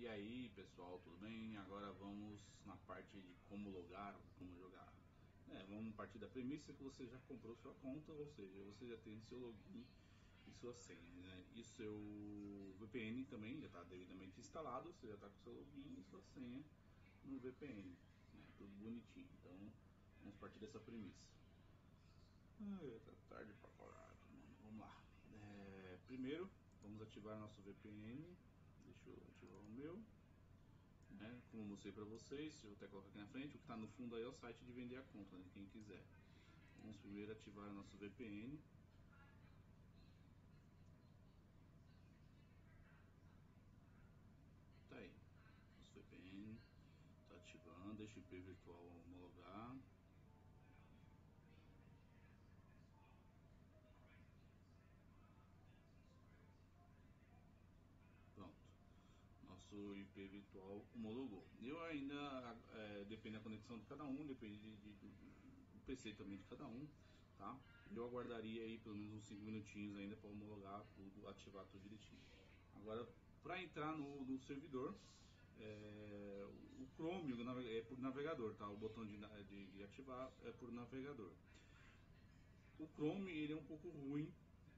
E aí pessoal, tudo bem? Agora vamos na parte de como logar, como jogar. É, vamos partir da premissa que você já comprou sua conta, ou seja, você já tem seu login e sua senha. Né? E seu VPN também já está devidamente instalado, você já está com seu login e sua senha no VPN. Né? Tudo bonitinho. Então vamos partir dessa premissa. Ai, tá tarde pra caralho, mano. Vamos lá. É, primeiro, vamos ativar nosso VPN Deixa eu ativar o meu. Né? Como eu mostrei para vocês, eu até colocar aqui na frente, o que está no fundo aí é o site de vender a conta, né? quem quiser. Vamos primeiro ativar o nosso VPN. Tá aí, nosso VPN está ativando, deixa o IP virtual homologar. Nosso IP virtual homologou. Eu ainda, é, depende da conexão de cada um, depende de, de, do PC também de cada um, tá? Eu aguardaria aí pelo menos uns 5 minutinhos ainda para homologar tudo, ativar tudo direitinho. Agora, para entrar no, no servidor, é, o Chrome é por navegador, tá? O botão de, de, de ativar é por navegador. O Chrome ele é um pouco ruim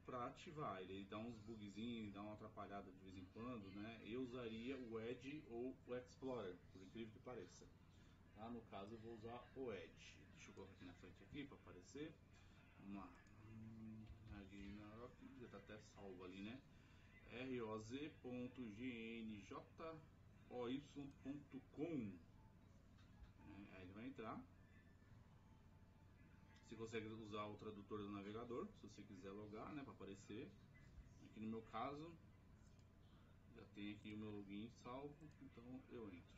para ativar. Ele dá uns bugzinhos, dá uma atrapalhada de vez em quando, né? Eu usaria o Edge ou o Explorer, por incrível que pareça. Tá? No caso eu vou usar o Edge. Deixa eu colocar aqui na frente aqui para aparecer. Vamos lá. Hum, já está até salvo ali, né? roz.gnjoy.com é, Aí ele vai entrar. Você consegue usar o tradutor do navegador, se você quiser logar, né, para aparecer. Aqui no meu caso, já tem aqui o meu login salvo, então eu entro.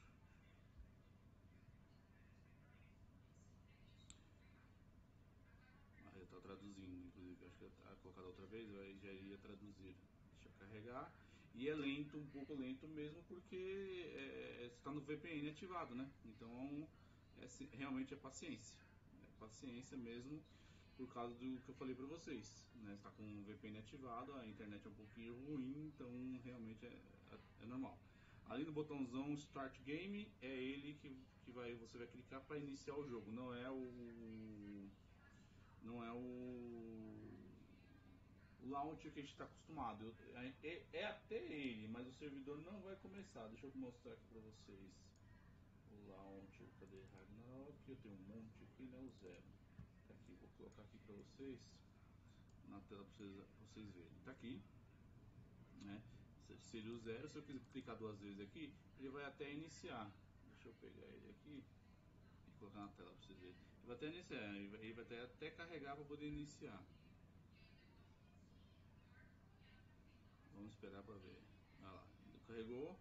Aí eu estou traduzindo, inclusive, acho que eu colocado outra vez, eu já iria traduzir. Deixa eu carregar. E é lento, um pouco lento mesmo, porque é, está no VPN ativado, né? Então, é, realmente é paciência paciência mesmo por causa do que eu falei para vocês. Né? Está com o VPN ativado, a internet é um pouquinho ruim, então realmente é, é, é normal. Ali no botãozão Start Game é ele que, que vai, você vai clicar para iniciar o jogo, não é o não é o, o que a gente está acostumado. É, é, é, até ele, mas o servidor não vai começar. Deixa eu mostrar aqui para vocês launcher, cadê Ragnarok? Eu tenho um monte aqui, né? O zero. Tá aqui, vou colocar aqui para vocês na tela para vocês, vocês verem. Tá aqui, né? Seria o zero. Se eu quiser clicar duas vezes aqui, ele vai até iniciar. Deixa eu pegar ele aqui e colocar na tela para vocês verem. Ele vai até iniciar, ele vai, ele vai até, até carregar para poder iniciar. Vamos esperar para ver. Olha lá, carregou,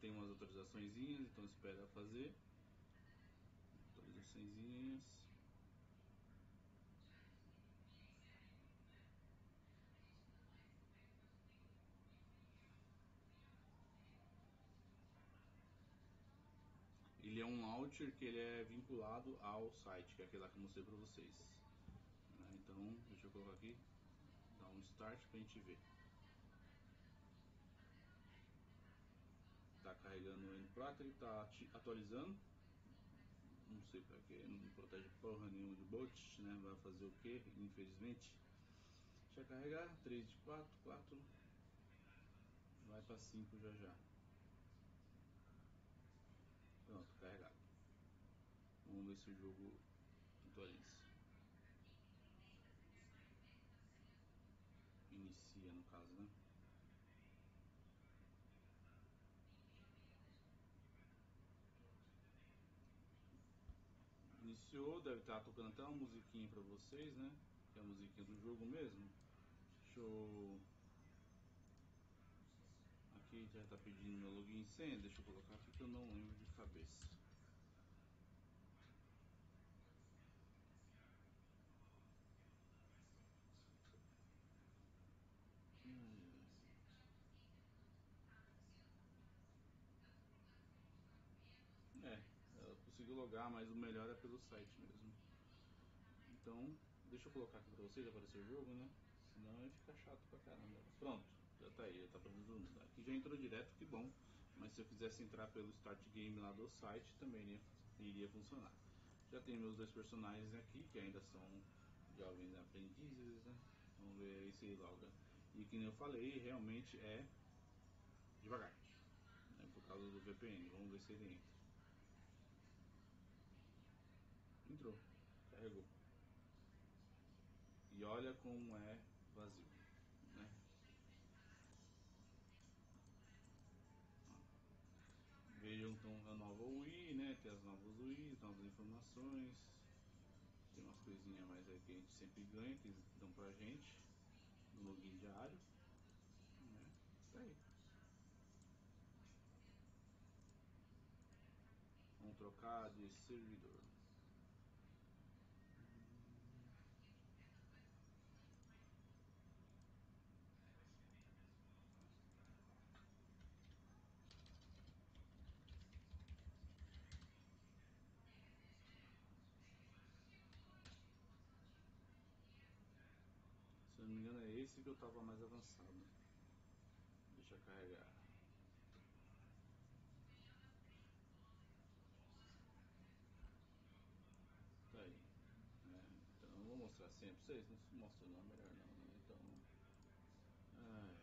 tem umas autorizações, então espera fazer. Autorizações. Ele é um launcher que ele é vinculado ao site, que é aquele lá que eu mostrei para vocês. Né? Então, deixa eu colocar aqui, dar um start para a gente ver. Carregando o N-Prata, ele está atualizando. Não sei para que, não protege porra nenhuma de bot, né? Vai fazer o que, infelizmente. Deixa eu carregar, 3 de 4, 4. Vai para 5 já já. Pronto, carregado. Vamos ver se o jogo atualiza. Inicia no caso, né? Iniciou, deve estar tocando até uma musiquinha para vocês, né? Que é a musiquinha do jogo mesmo. Deixa eu... Aqui já está pedindo meu login senha, deixa eu colocar aqui que eu não lembro de cabeça. É, ela conseguiu logar, mas o melhor é pelo site mesmo. Então, deixa eu colocar aqui pra vocês aparecer o jogo, né? Senão vai ficar chato pra caramba. Pronto, já tá aí, já tá produzindo. Aqui já entrou direto, que bom. Mas se eu quisesse entrar pelo Start Game lá do site, também iria, iria funcionar. Já tem meus dois personagens aqui, que ainda são jovens aprendizes, né? Vamos ver aí se loga. E que eu falei, realmente é devagar. Né? Por causa do VPN. Vamos ver se ele entra. Entrou. Carregou. E olha como é vazio. Né? Vejam então a nova UI, né? Tem as novas UI, novas informações. Tem umas coisinhas mais aí que a gente sempre ganha, que dão pra gente no login diário. Né? Tá aí. Vamos trocar de servidor. Não me engano é esse que eu estava mais avançado. Deixa eu carregar. Tá aí. É, então eu vou mostrar sempre pra vocês. Não mostra não, melhor não, né? Então. É,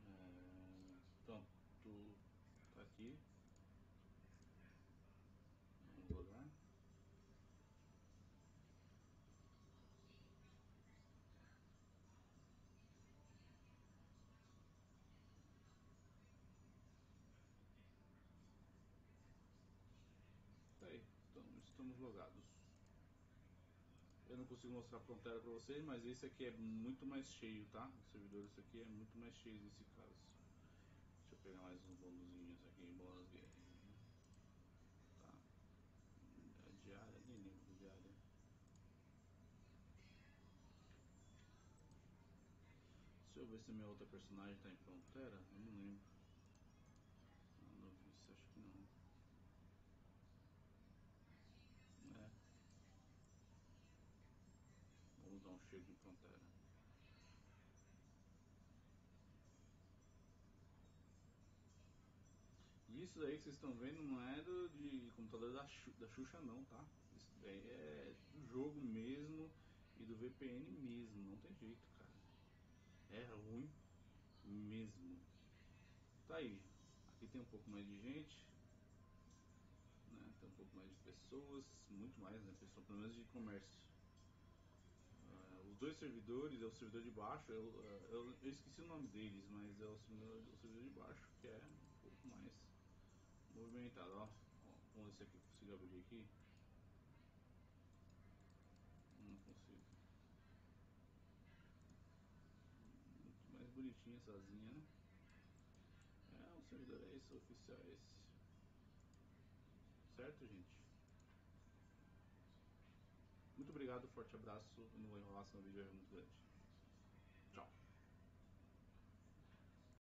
é, pronto. Tá aqui. Estamos logados. Eu não consigo mostrar a fronteira para vocês, mas esse aqui é muito mais cheio, tá? O servidor esse aqui é muito mais cheio nesse caso. Deixa eu pegar mais uns bônusinhos aqui, bônus game. Tá. A diária, nem lembro do diária. Deixa eu ver se minha outra personagem tá em fronteira, eu não lembro. Não, não, acho que não. E isso daí que vocês estão vendo não é do, de computador da, da Xuxa não, tá? Isso daí é do jogo mesmo e do VPN mesmo, não tem jeito, cara. É ruim mesmo. Tá aí. Aqui tem um pouco mais de gente. Né? Tem um pouco mais de pessoas, muito mais, né? Pessoas pelo menos de comércio os dois servidores, é o servidor de baixo, eu, eu, eu, esqueci o nome deles, mas é o servidor, o servidor de baixo que é um pouco mais movimentado. Ó, ó vamos ver se aqui consigo abrir aqui. Não consigo. Muito mais bonitinha sozinha, né? É, o servidor é esse, o oficial é esse. Certo, gente? Muito obrigado, forte abraço. Não vou enrolar, senão o vídeo é muito grande.